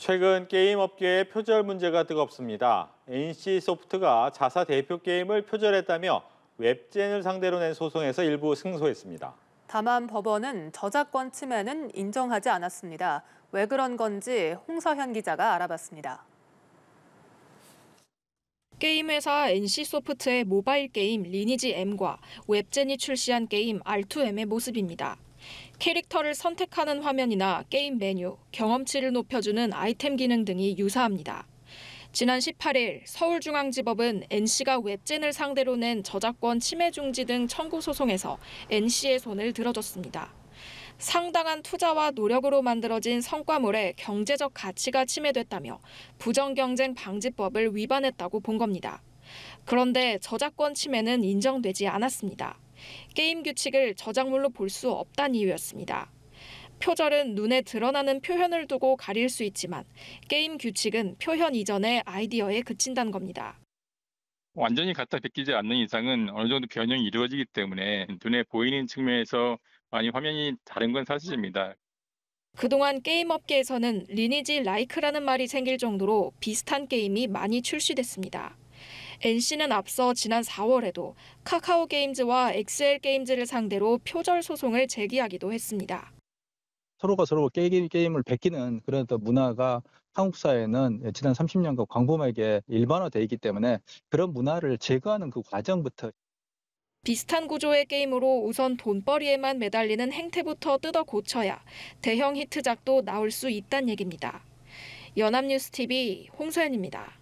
최근 게임 업계의 표절 문제가 뜨겁습니다. NC 소프트가 자사 대표 게임을 표절했다며 웹젠을 상대로 낸 소송에서 일부 승소했습니다. 다만 법원은 저작권 침해는 인정하지 않았습니다. 왜 그런 건지 홍서현 기자가 알아봤습니다. 게임 회사 NC소프트의 모바일 게임 리니지 M과 웹젠이 출시한 게임 R2M의 모습입니다. 캐릭터를 선택하는 화면이나 게임 메뉴, 경험치를 높여주는 아이템 기능 등이 유사합니다. 지난 18일 서울중앙지법은 NC가 웹젠을 상대로 낸 저작권 침해 중지 등 청구 소송에서 NC의 손을 들어줬습니다. 상당한 투자와 노력으로 만들어진 성과물의 경제적 가치가 침해됐다며 부정경쟁 방지법을 위반했다고 본 겁니다. 그런데 저작권 침해는 인정되지 않았습니다. 게임 규칙을 저작물로 볼 수 없다는 이유였습니다. 표절은 눈에 드러나는 표현을 두고 가릴 수 있지만 게임 규칙은 표현 이전의 아이디어에 그친다는 겁니다. 완전히 갖다 베끼지 않는 이상은 어느 정도 변형이 이루어지기 때문에 눈에 보이는 측면에서 많이 화면이 다른 건 사실입니다. 그동안 게임 업계에서는 리니지 라이크라는 말이 생길 정도로 비슷한 게임이 많이 출시됐습니다. NC는 앞서 지난 4월에도 카카오 게임즈와 엑셀 게임즈를 상대로 표절 소송을 제기하기도 했습니다. 서로가 서로 게임, 게임을 베끼는 그런 문화가 한국 사회는 지난 30년간 광범위하게 일반화돼 있기 때문에 그런 문화를 제거하는 그 과정부터 비슷한 구조의 게임으로 우선 돈벌이에만 매달리는 행태부터 뜯어 고쳐야 대형 히트작도 나올 수 있다는 얘기입니다. 연합뉴스 TV 홍서연입니다.